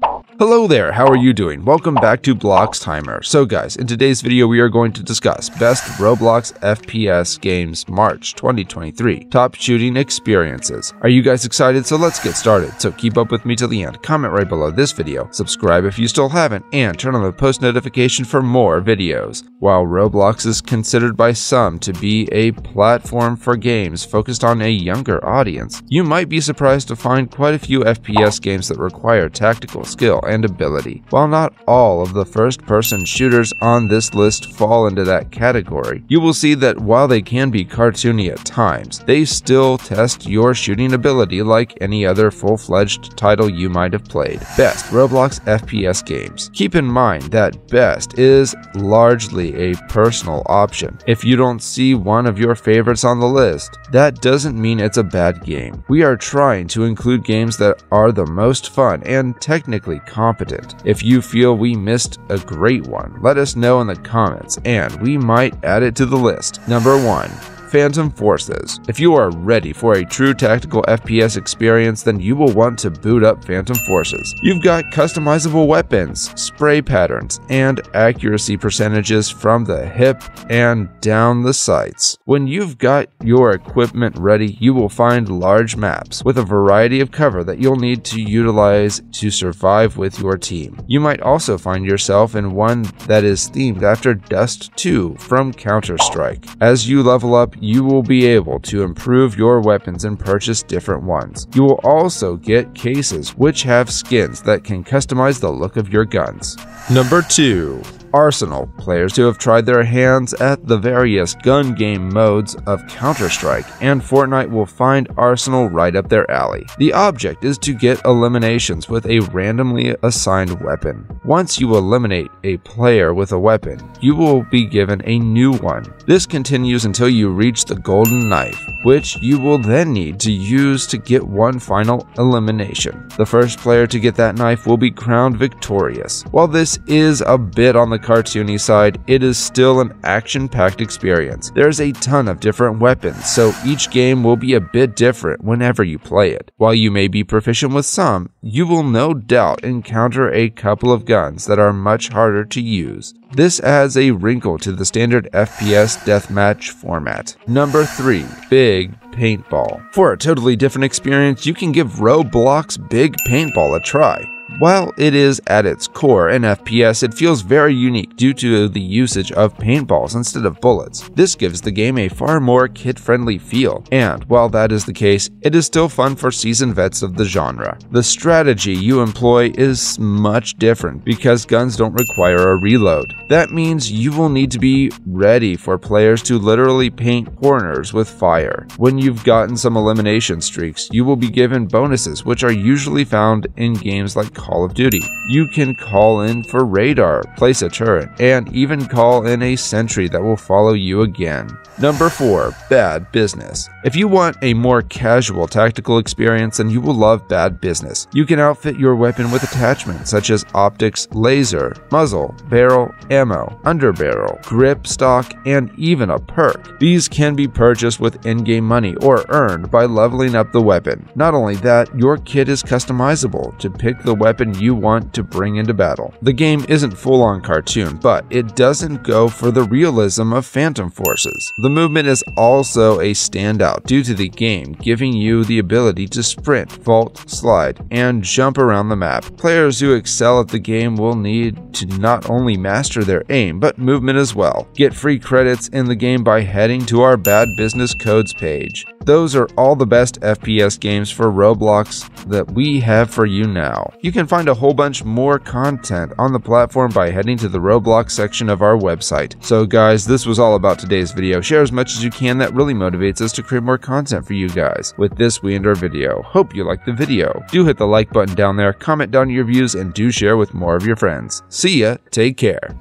Hello there, how are you doing? Welcome back to Blox Timer. So guys, in today's video we are going to discuss Best Roblox FPS Games March 2023 Top Shooting Experiences. Are you guys excited? So let's get started. So keep up with me till the end, comment right below this video, subscribe if you still haven't, and turn on the post notification for more videos. While Roblox is considered by some to be a platform for games focused on a younger audience, you might be surprised to find quite a few FPS games that require tactical skill and ability. While not all of the first person shooters on this list fall into that category, you will see that while they can be cartoony at times, they still test your shooting ability like any other full fledged title you might have played. Best Roblox FPS games. Keep in mind that best is largely a personal option. If you don't see one of your favorites on the list, that doesn't mean it's a bad game. We are trying to include games that are the most fun and technically competent. If you feel we missed a great one, let us know in the comments and we might add it to the list. Number 1. Phantom Forces. If you are ready for a true tactical FPS experience, then you will want to boot up Phantom Forces. You've got customizable weapons, spray patterns, and accuracy percentages from the hip and down the sights. When you've got your equipment ready, you will find large maps with a variety of cover that you'll need to utilize to survive with your team. You might also find yourself in one that is themed after Dust 2 from Counter-Strike. As you level up, you will be able to improve your weapons and purchase different ones. You will also get cases which have skins that can customize the look of your guns. Number 2. Arsenal. Players who have tried their hands at the various gun game modes of Counter-Strike and Fortnite will find Arsenal right up their alley. The object is to get eliminations with a randomly assigned weapon. Once you eliminate a player with a weapon, you will be given a new one. This continues until you reach the golden knife, which you will then need to use to get one final elimination. The first player to get that knife will be crowned victorious. While this is a bit on the the cartoony side, it is still an action-packed experience. There's a ton of different weapons, so each game will be a bit different whenever you play it. While you may be proficient with some, you will no doubt encounter a couple of guns that are much harder to use. This adds a wrinkle to the standard FPS deathmatch format. Number 3. Big Paintball. For a totally different experience, you can give Roblox Big Paintball a try. While it is at its core an FPS, it feels very unique due to the usage of paintballs instead of bullets. This gives the game a far more kid-friendly feel, and while that is the case, it is still fun for seasoned vets of the genre. The strategy you employ is much different because guns don't require a reload. That means you will need to be ready for players to literally paint corners with fire. When you've gotten some elimination streaks, you will be given bonuses which are usually found in games like Call of Duty. You can call in for radar, place a turret, and even call in a sentry that will follow you again. Number 4. Bad Business. If you want a more casual tactical experience, then you will love Bad Business. You can outfit your weapon with attachments such as optics, laser, muzzle, barrel, ammo, underbarrel, grip, stock, and even a perk. These can be purchased with in-game money or earned by leveling up the weapon. Not only that, your kit is customizable to pick the weapon you want to bring into battle. The game isn't full-on cartoon, but it doesn't go for the realism of Phantom Forces. The movement is also a standout due to the game giving you the ability to sprint, vault, slide, and jump around the map. Players who excel at the game will need to not only master their aim, but movement as well. Get free credits in the game by heading to our Bad Business Codes page. Those are all the best FPS games for Roblox that we have for you now. You can find a whole bunch more content on the platform by heading to the Roblox section of our website. So guys, this was all about today's video. Share as much as you can, that really motivates us to create more content for you guys. With this, we end our video. Hope you liked the video. Do hit the like button down there, comment down your views, and do share with more of your friends. See ya, take care.